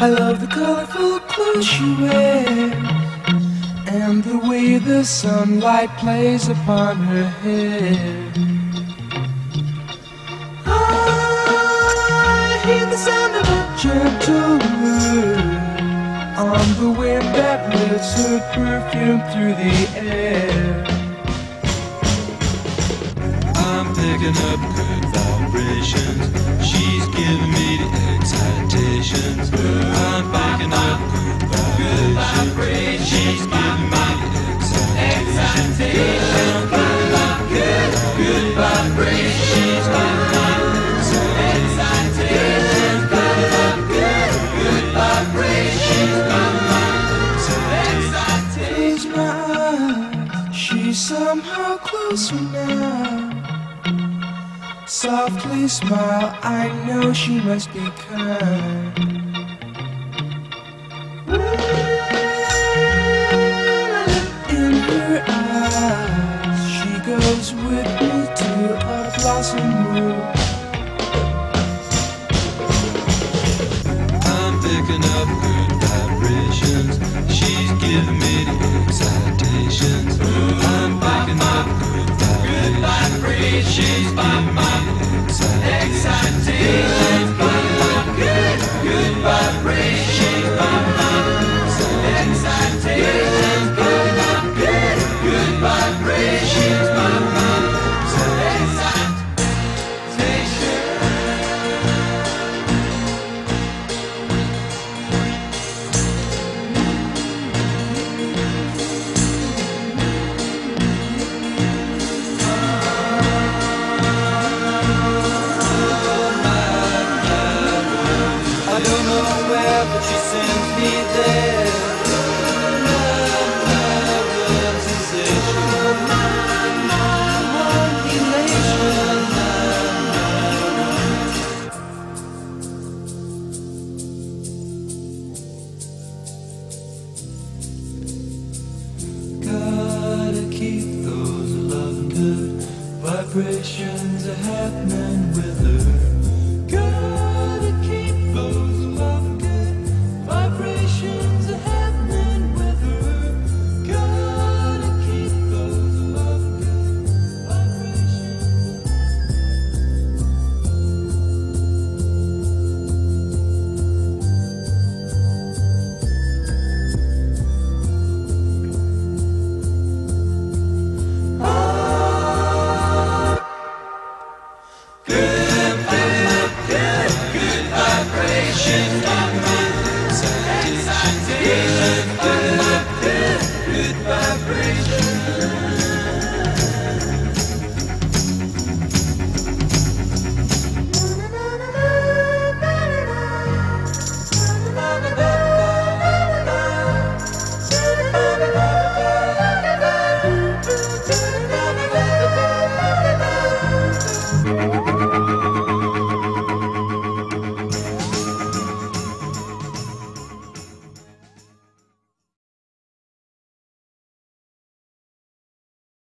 I love the colorful clothes she wears and the way the sunlight plays upon her hair. I hear the sound of a gentle word on the wind that lifts her perfume through the air. I'm picking up good vibrations. She's giving me excitations. I'm up good vibrations. She's giving me the excitations. I'm up good, good vibrations. She's giving me good, vibrations. My she's somehow closer now. Softly smile, I know she must be kind. Picking up good vibrations. She's giving me the excitations. I'm picking up good vibrations. She's giving me vibrations are happening and done